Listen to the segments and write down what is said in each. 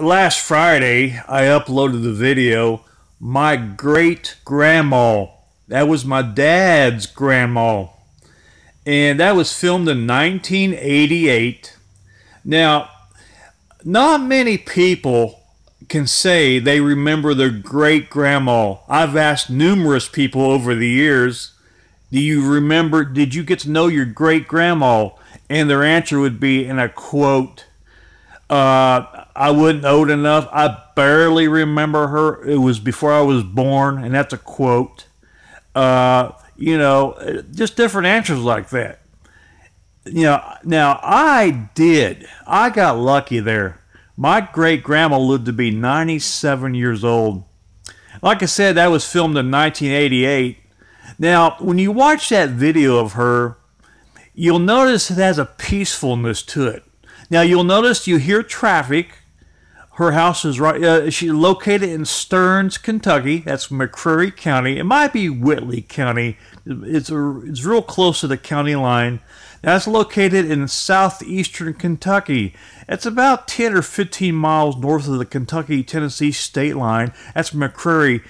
last Friday, I uploaded the video. My great grandma. That was my dad's grandma. And that was filmed in 1988. Now, not many people can say they remember their great grandma. I've asked numerous people over the years, do you remember, did you get to know your great grandma? And their answer would be in a quote, uh, I wasn't old enough. I barely remember her. It was before I was born, and that's a quote. Uh, you know, just different answers like that. You know, now I did. I got lucky there. My great grandma lived to be 97 years old. Like I said, that was filmed in 1988. Now, when you watch that video of her, you'll notice it has a peacefulness to it. Now, you'll notice you hear traffic. Her house is right. Uh, she's located in Stearns, Kentucky. That's McCreary County. It might be Whitley County. It's a, it's real close to the county line. That's located in southeastern Kentucky. It's about 10 or 15 miles north of the Kentucky Tennessee state line. That's McCreary,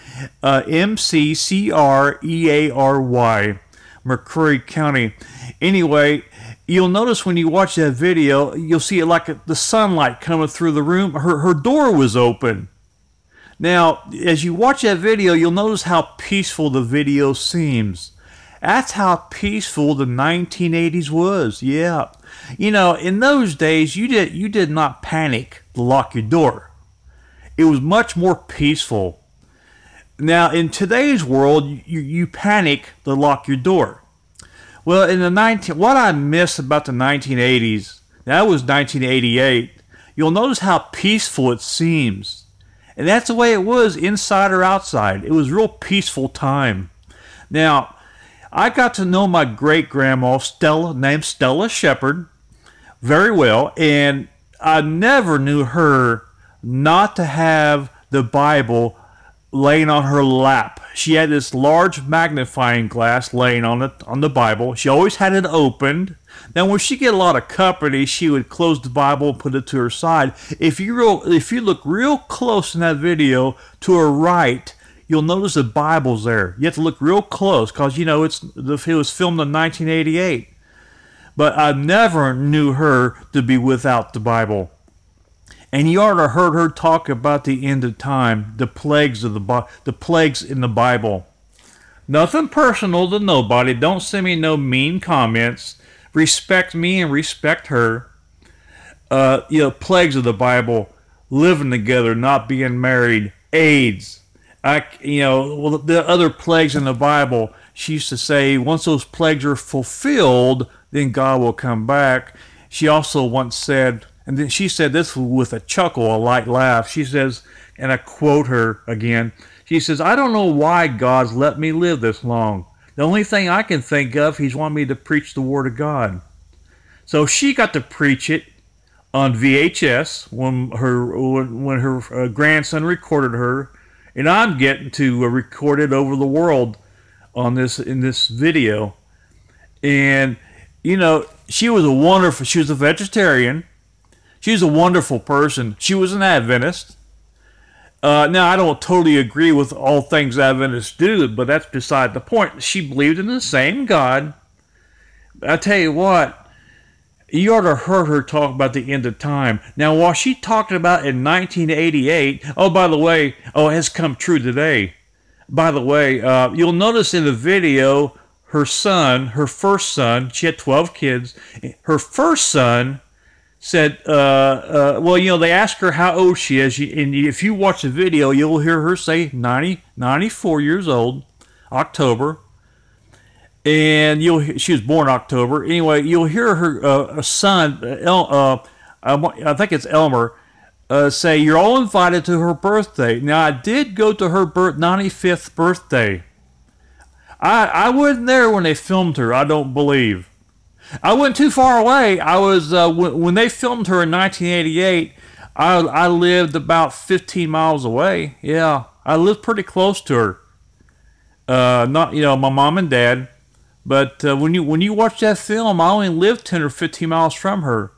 uh, M C C R E A R Y, McCreary County. Anyway, you'll notice when you watch that video, you'll see it like the sunlight coming through the room. Her, her door was open. Now, as you watch that video, you'll notice how peaceful the video seems. That's how peaceful the 1980s was. Yeah. You know, in those days, you did you did not panic to lock your door. It was much more peaceful. Now, in today's world, you, you panic to lock your door. Well, in the 19 what I miss about the 1980s, that was 1988. You'll notice how peaceful it seems. And that's the way it was inside or outside. It was real peaceful time. Now, I got to know my great grandma, Stella, named Stella Shepherd, very well, and I never knew her not to have the Bible laying on her lap. She had this large magnifying glass laying on it on the Bible. She always had it opened. Now, when she get a lot of company, she would close the Bible and put it to her side. If you real, if you look real close in that video to her right, you'll notice the Bible's there. You have to look real close because you know it's the, it was filmed in 1988. But I never knew her to be without the Bible. And you ought to heard her talk about the end of time, the plagues of the the plagues in the Bible. Nothing personal to nobody. Don't send me no mean comments. Respect me and respect her. Uh, you know, plagues of the Bible, living together, not being married, AIDS, I, you know, well, the other plagues in the Bible, she used to say, once those plagues are fulfilled, then God will come back. She also once said, and then she said this with a chuckle, a light laugh. She says, and I quote her again, she says, I don't know why God's let me live this long. The only thing I can think of, He's wanted me to preach the Word of God. So she got to preach it on VHS when her when her uh, grandson recorded her and I'm getting to uh, record it over the world on this in this video. And you know, she was a wonderful. She was a vegetarian. She was a wonderful person. She was an Adventist. Uh, now, I don't totally agree with all things Adventists do, but that's beside the point. She believed in the same God. I tell you what, you ought to heard her talk about the end of time. Now, while she talked about in 1988, oh, by the way, oh, it has come true today. By the way, uh, you'll notice in the video, her son, her first son, she had 12 kids, her first son said, uh, uh, well, you know, they asked her how old she is, and if you watch the video, you'll hear her say 90, 94 years old, October and you'll she was born October. Anyway, you'll hear her uh, son, uh, El, uh, I think it's Elmer, uh, say you're all invited to her birthday. Now I did go to her birth 95th birthday. I I wasn't there when they filmed her. I don't believe. I went too far away. I was uh, w- when they filmed her in 1988. I I lived about 15 miles away. Yeah, I lived pretty close to her. Uh, not you know my mom and dad but uh, when you when you watch that film, I only lived ten or fifteen miles from her.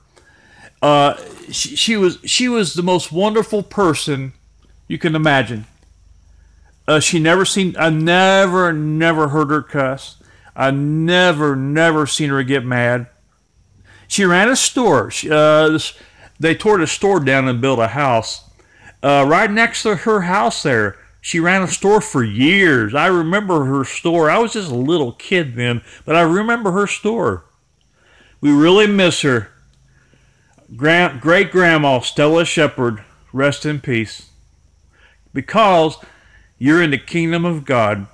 Uh, she, she was she was the most wonderful person you can imagine. Uh, she never seen. I never never heard her cuss. I never never seen her get mad. She ran a store. She, uh, they tore the store down and built a house uh, right next to her house there. She ran a store for years. I remember her store. I was just a little kid then, but I remember her store. We really miss her. Grand, great grandma Stella Shepherd, rest in peace. Because you're in the kingdom of God.